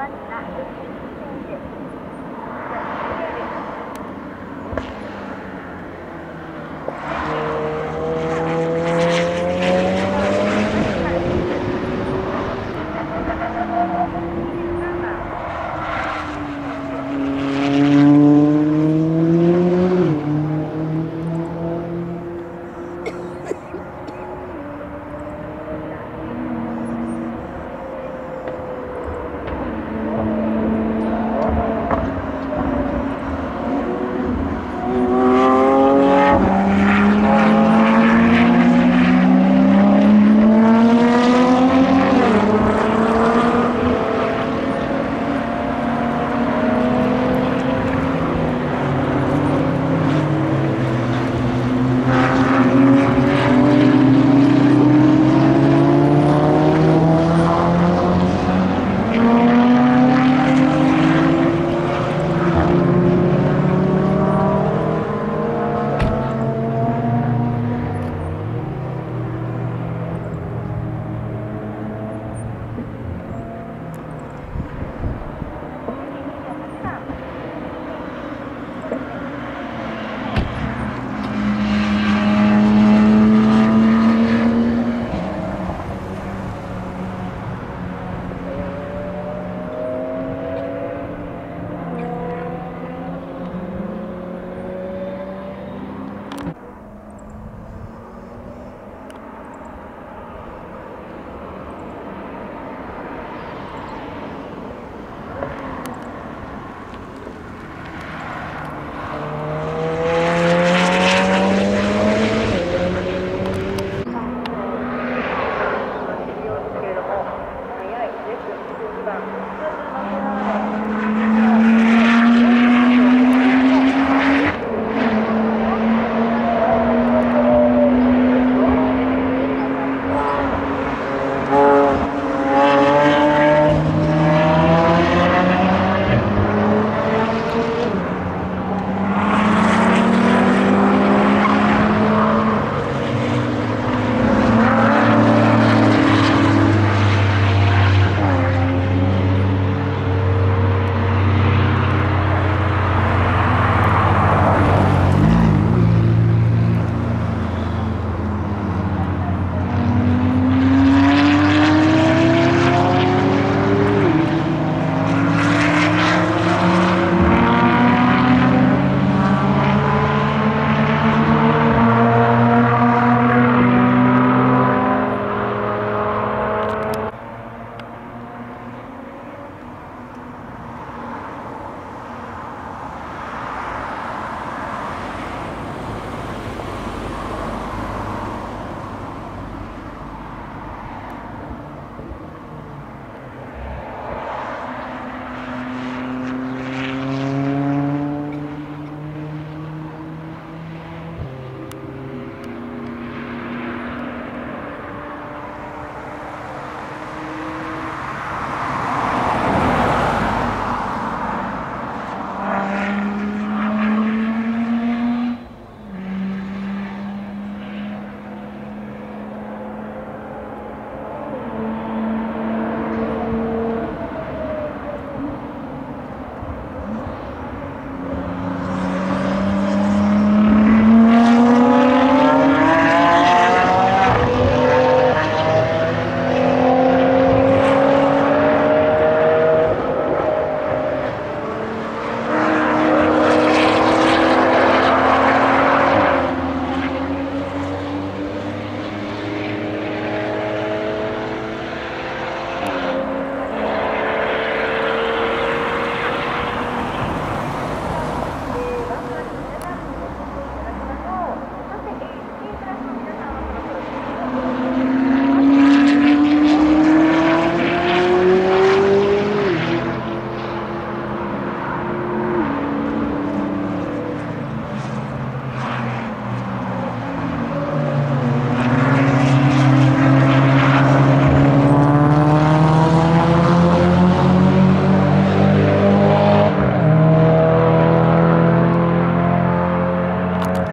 Bánh.